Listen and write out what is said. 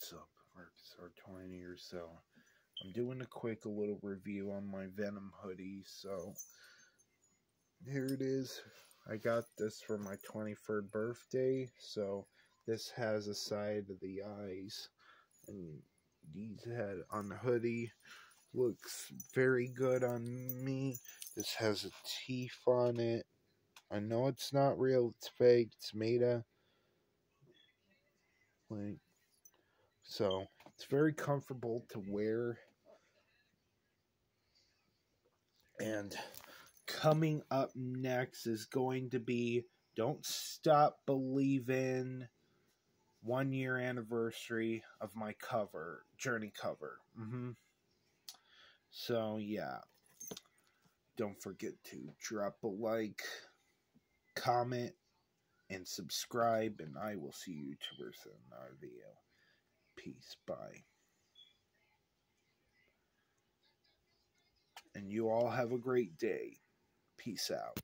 what's up, Marcus Ortwine or so. I'm doing a quick little review on my Venom hoodie, so here it is. I got this for my 23rd birthday, so this has a side of the eyes, and these had on the hoodie. Looks very good on me. This has a teeth on it. I know it's not real, it's fake, it's made of like so it's very comfortable to wear. And coming up next is going to be Don't Stop Believing one year anniversary of my cover, Journey cover. Mm-hmm. So, yeah. Don't forget to drop a like, comment, and subscribe, and I will see you to in our video. Peace. Bye. And you all have a great day. Peace out.